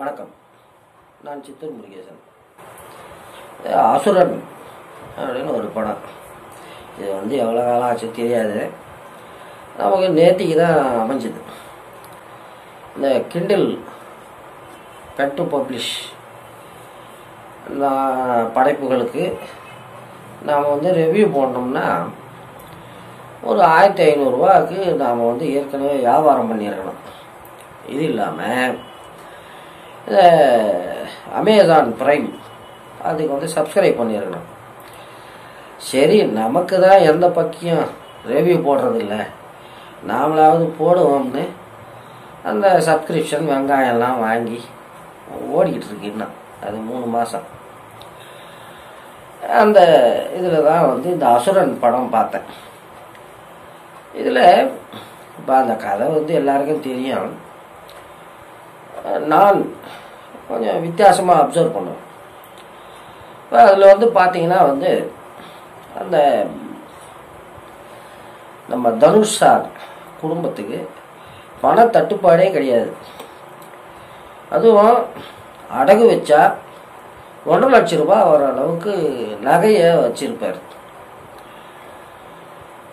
வணக்கம். நான் சித்தூர் முருகேசன். அசுரன் அப்படின்னு ஒரு படம். இது வந்து எவ்வளோ காலம் ஆச்சு தெரியாது. நமக்கு நேத்திக்கு தான் அமைஞ்சது. இந்த கிண்டில் பென் டு பப்ளிஷ் படைப்புகளுக்கு நாம் வந்து ரிவ்யூ போடணும்னா ஒரு ஆயிரத்தி ஐநூறுரூவாக்கு நாம் வந்து ஏற்கனவே வியாபாரம் பண்ணியிருக்கணும். இது இல்லாமல் அமேசான் ப்ரைம் அதுக்கு வந்து சப்ஸ்கிரைப் பண்ணியிருக்கணும் சரி நமக்கு தான் எந்த பக்கியம் ரிவ்யூ போடுறதில்ல. நாமளாவது போடுவோம்னு அந்த சப்ஸ்கிரிப்ஷன் வெங்காயம்லாம் வாங்கி ஓடிக்கிட்டு இருக்கு இன்னும். அது மூணு மாதம் அந்த இதில் தான் வந்து இந்த அசுரன் படம் பார்த்தேன். இதில் இப்போ அந்த கதை வந்து எல்லாருக்கும் தெரியும். நான் கொஞ்சம் வித்தியாசமாக அப்சர்வ் பண்ணுவேன் இப்போ அதில் வந்து பார்த்தீங்கன்னா வந்து அந்த நம்ம தனுஷ் சார் குடும்பத்துக்கு பண தட்டுப்பாடே கிடையாது. அதுவும் அடகு வச்சா ஒன்றரை லட்ச ரூபாய் வர அளவுக்கு நகையை வச்சிருப்பார்.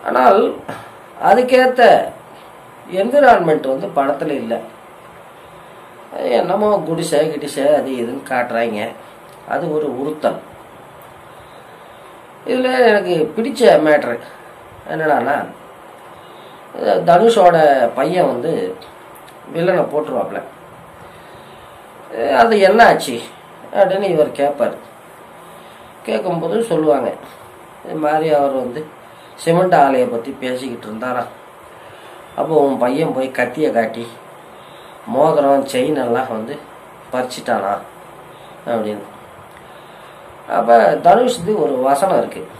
ஆனால் அதுக்கேற்ற என்விரான்மெண்ட் வந்து படத்தில் இல்லை. என்னமோ குடிசை கிடிசை அது இதுன்னு காட்டுறாங்க. அது ஒரு உறுத்தல். இதில் எனக்கு பிடிச்ச மேட்ரு என்னடானா தனுஷோட பையன் வந்து வில்லனை போட்டுருவாப்ல. அது என்ன ஆச்சு அப்படின்னு இவர் கேட்பார் கேட்கும்போது சொல்லுவாங்க இது மாதிரி அவர் வந்து சிமெண்ட் ஆலையை பற்றி பேசிக்கிட்டு இருந்தாராம் அப்போ உன் பையன் போய் கத்தியை காட்டி மோதிரம் செயின் எல்லாம் வந்து பறிச்சிட்டானா அப்படின்னு. அப்போ தனுஷ்து ஒரு வசனம் இருக்குது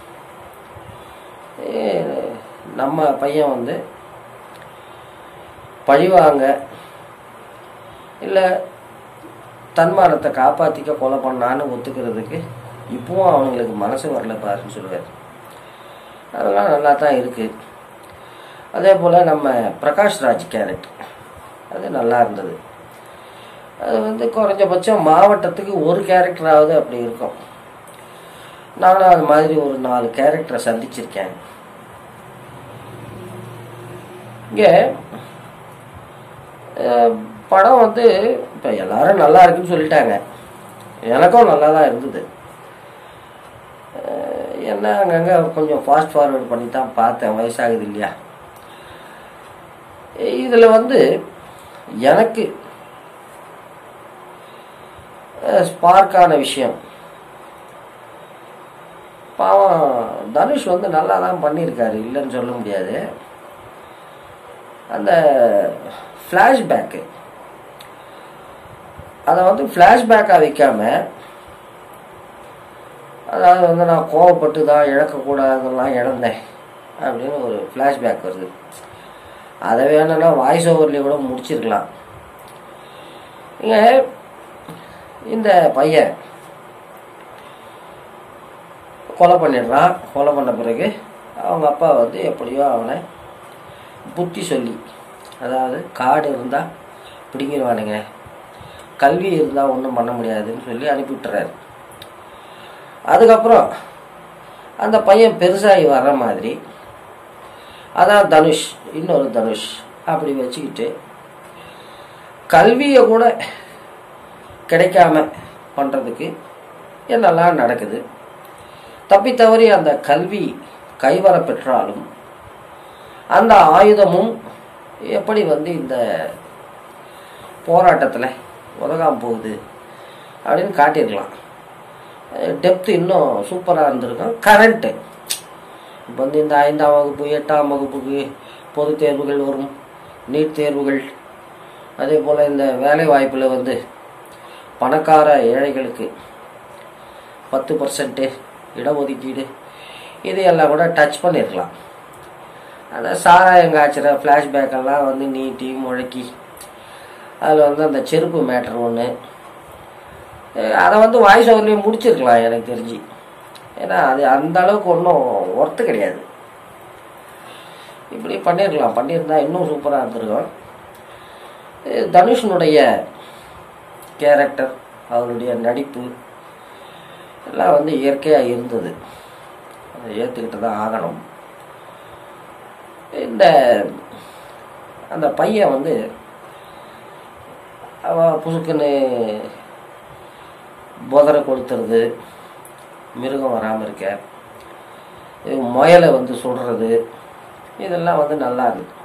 நம்ம பையன் வந்து பழிவாங்க இல்லை தன்மானத்தை காப்பாற்றிக்க கொலை பண்ணான்னு ஒத்துக்கிறதுக்கு இப்போவும் அவங்களுக்கு மனசு வரல பாருன்னு சொல்லுவார். அதெல்லாம் நல்லா தான் இருக்குது அதே போல் நம்ம பிரகாஷ் ராஜ் கேரக்டர். அது நல்லா இருந்தது. அது வந்து குறைஞ்சபட்சம் மாவட்டத்துக்கு ஒரு கேரக்டராவது அப்படி இருக்கும். நானும் அது மாதிரி ஒரு நாலு கேரக்டரை சந்திச்சிருக்கேன். இங்கே படம் வந்து இப்போ எல்லாரும் நல்லா இருக்குன்னு சொல்லிட்டாங்க. எனக்கும் நல்லா தான் இருந்தது என்ன அங்கங்கே கொஞ்சம் ஃபாஸ்ட் ஃபார்வர்ட் பண்ணி தான் பார்த்தேன். வயசாகுது இல்லையா? இதில் வந்து எனக்கு ஸ்பார்க்கான விஷயம். பாவம் தனுஷ் வந்து நல்லா தான் பண்ணியிருக்காரு இல்லைன்னு சொல்ல முடியாது. அந்த ஃப்ளாஷ்பேக்கு அதை வந்து ஃப்ளாஷ்பேக்காக வைக்காம அதாவது வந்து நான் கோவப்பட்டு தான் இழக்கக்கூடாதுலாம் இழந்தேன் அப்படின்னு ஒரு ஃப்ளாஷ்பேக் வருது. அதை வேணும்னா வாய்ஸ் ஓவர்லேயே கூட முடிச்சிருக்கலாம். இங்க இந்த பையன் கொலை பண்ணிடுறான். கொலை பண்ண பிறகு அவங்க அப்பா வந்து எப்படியோ அவனை புத்தி சொல்லி அதாவது காடு இருந்தால் பிடிங்கிடுவானுங்க. கல்வி இருந்தால் ஒன்றும் பண்ண முடியாதுன்னு சொல்லி அனுப்பிவிட்டுறாரு. அதுக்கப்புறம் அந்த பையன் பெருசாகி வர்ற மாதிரி அதான் தனுஷ் இன்னொரு தனுஷ் அப்படி வச்சுக்கிட்டு கல்வியை கூட கிடைக்காம பண்ணுறதுக்கு என்னெல்லாம் நடக்குது? தப்பி தவறி அந்த கல்வி கைவர பெற்றாலும் அந்த ஆயுதமும் எப்படி வந்து இந்த போராட்டத்தில் உதகாம போகுது அப்படின்னு காட்டியிருக்கலாம். டெப்த் இன்னும் சூப்பராக இருந்திருக்கும். கரண்ட்டு இப்போ வந்து இந்த ஐந்தாம் வகுப்பு எட்டாம் வகுப்புக்கு பொது தேர்வுகள் வரும் நீட் தேர்வுகள். அதே போல் இந்த வேலை வாய்ப்பில் வந்து பணக்கார ஏழைகளுக்கு பத்து பர்சன்ட்டு இடஒதுக்கீடு இதையெல்லாம் எல்லாம் கூட டச் பண்ணியிருக்கலாம் அந்த சாராயம் காய்ச்சிற ஃப்ளாஷ்பேக்கெல்லாம் வந்து நீட்டி முழக்கி அதில் வந்து அந்த செருப்பு மேட்ரு ஒன்று அதை வந்து வாய்ஸ் ஓவர்லேயும் முடிச்சிருக்கலாம் எனக்கு தெரிஞ்சு. ஏன்னா அது அந்த அளவுக்கு ஒன்றும் ஒர்த்து கிடையாது. இப்படி பண்ணியிருக்கலாம் பண்ணியிருந்தா இன்னும் சூப்பராக இருந்திருக்கும். தனுஷனுடைய கேரக்டர் அவருடைய நடிப்பு எல்லாம் வந்து இயற்கையாக இருந்தது. அதை ஏற்றுக்கிட்டு தான் ஆகணும். இந்த அந்த பையன் வந்து அவன் புசுக்குன்னு புதரை கொளுத்துறது மிருகம் வராமல் இருக்க. முயலை வந்து சுடுறது. இதெல்லாம் வந்து நல்லா இருக்குது